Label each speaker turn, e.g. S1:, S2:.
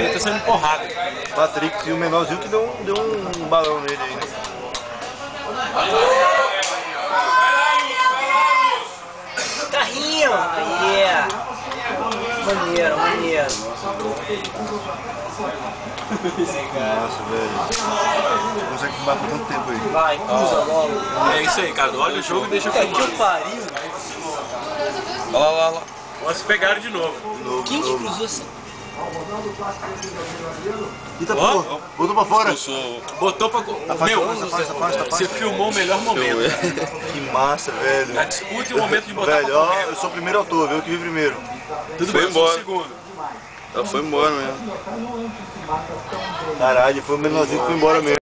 S1: Ele tá saindo porrada.
S2: Patrick e o menorzinho que deu um, deu um balão nele aí, né?
S3: Carrinho! Yeah! Maneiro, maneiro.
S2: Nossa, velho. Não consegue filmar por tanto tempo aí.
S3: Vai, cruza logo.
S1: É isso aí, cara. Olha o jogo e deixa eu
S3: É que eu pariu.
S1: Olha lá, olha lá. Se pegaram de novo.
S2: De novo,
S3: Quem
S2: de
S3: que cruzou assim?
S2: Eita,
S1: Ó.
S2: pô, botou pra fora.
S1: Botou pra.
S2: Afasta,
S1: Meu,
S2: afasta, afasta, afasta,
S1: você filmou o melhor momento.
S2: Que massa, velho.
S1: Na disputa e o momento de botar
S2: Velho,
S1: pra
S2: ó,
S1: correr.
S2: eu sou o primeiro autor, viu? Que vi primeiro.
S1: Tudo
S4: Foi
S1: bem, eu sou o
S4: embora.
S1: segundo.
S4: Ela foi embora mesmo.
S2: Caralho, foi o menorzinho que foi embora mesmo.